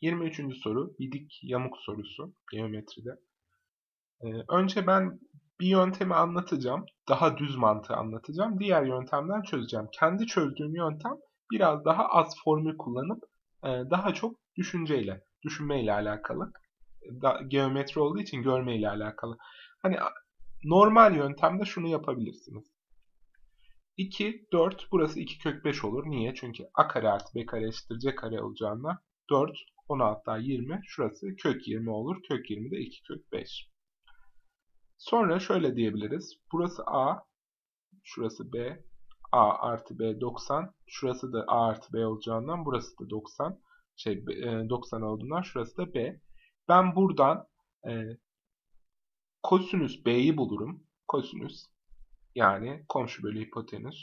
23. soru bir dik yamuk sorusu geometride. Ee, önce ben bir yöntemi anlatacağım. Daha düz mantığı anlatacağım. Diğer yöntemden çözeceğim. Kendi çözdüğüm yöntem biraz daha az formül kullanıp e, daha çok düşünceyle, düşünmeyle alakalı. Da, geometri olduğu için görmeyle alakalı. Hani normal yöntemde şunu yapabilirsiniz. 2, 4, burası 2 kök 5 olur. Niye? Çünkü a kare artı b kare eşittir c kare olacağından 4, 16 daha 20. Şurası kök 20 olur. Kök 20 de 2 kök 5. Sonra şöyle diyebiliriz. Burası A, şurası B, A artı B 90. Şurası da A artı B olacağından burası da 90. Şey 90 e, olduğundan şurası da B. Ben buradan e, kosinüs B'yi bulurum. Kosinüs yani komşu bölü hipotenüs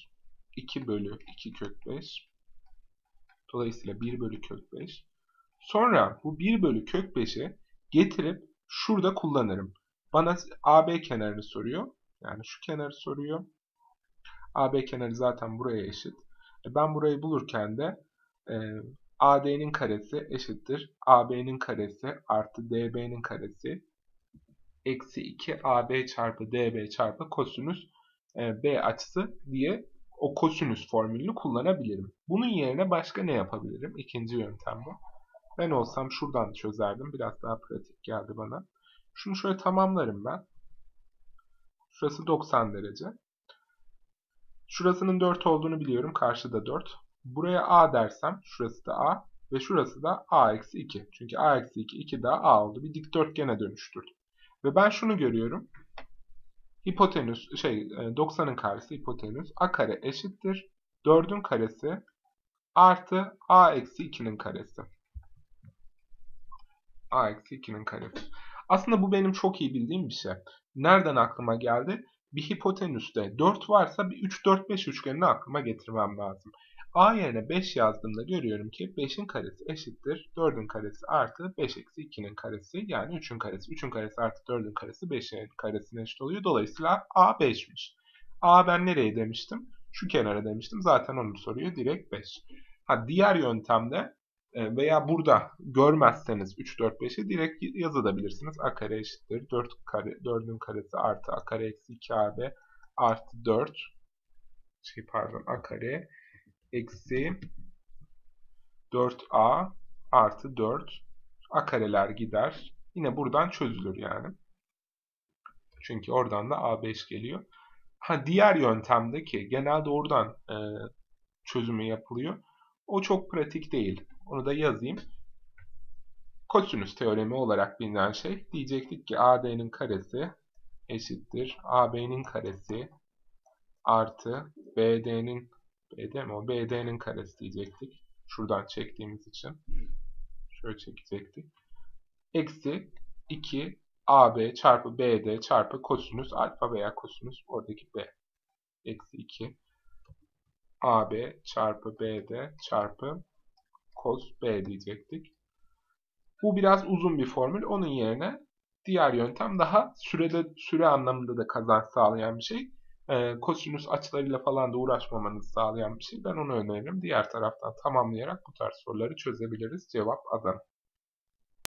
2 bölü 2 kök 5. Dolayısıyla 1 bölü kök 5. Sonra bu 1 bölü kök 5'i getirip şurada kullanırım. Bana AB kenarını soruyor. Yani şu kenarı soruyor. AB kenarı zaten buraya eşit. E ben burayı bulurken de e, AD'nin karesi eşittir. AB'nin karesi artı DB'nin karesi eksi 2 AB çarpı DB çarpı kosinüs e, B açısı diye o kosinüs formülünü kullanabilirim. Bunun yerine başka ne yapabilirim? İkinci yöntem bu. Ben olsam şuradan çözerdim. Biraz daha pratik geldi bana. Şunu şöyle tamamlarım ben. Şurası 90 derece. Şurasının 4 olduğunu biliyorum. Karşıda 4. Buraya A dersem şurası da A ve şurası da A eksi 2. Çünkü A eksi 2 2 daha A oldu. Bir dikdörtgene dönüştürdüm. Ve ben şunu görüyorum. Hipotenüs şey 90'ın e, karesi hipotenüs a kare eşittir 4'ün karesi artı a eksi 2'nin karesi. A eksi 2'nin karesi. Aslında bu benim çok iyi bildiğim bir şey. Nereden aklıma geldi? Bir hipotenüste 4 varsa bir 3 4 5 üçgenini aklıma getirmem lazım. A yerine 5 yazdığımda görüyorum ki 5'in karesi eşittir 4'ün karesi artı 5 eksi 2'nin karesi yani 3'ün karesi. 3'ün karesi artı 4'ün karesi 5'in karesine eşit oluyor. Dolayısıyla A 5'miş. A ben nereye demiştim? Şu kenara demiştim. Zaten onu soruyor. Direkt 5. Ha, diğer yöntemde veya burada görmezseniz 3, 4, 5'i direkt yazabilirsiniz. A kare eşittir. 4 kare, 4'ün karesi artı A kare eksi 2AB artı 4 şey pardon A kare eksi 4a artı 4 a kareler gider. Yine buradan çözülür yani. Çünkü oradan da a5 geliyor. Ha diğer yöntemdeki genelde oradan e, çözümü yapılıyor. O çok pratik değil. Onu da yazayım. Kosinüs teoremi olarak bilinen şey diyecektik ki AD'nin karesi eşittir AB'nin karesi artı BD'nin BD mi o? BD'nin karesi diyecektik. Şuradan çektiğimiz için. Şöyle çekecektik. Eksi 2 AB çarpı BD çarpı kosinüs alfa veya kosinüs oradaki B. Eksi 2 AB çarpı BD çarpı cos B diyecektik. Bu biraz uzun bir formül. Onun yerine diğer yöntem daha sürede süre anlamında da kazanç sağlayan bir şey e, kosinüs açılarıyla falan da uğraşmamanızı sağlayan bir şey. Ben onu öneririm. Diğer taraftan tamamlayarak bu tarz soruları çözebiliriz. Cevap Adana.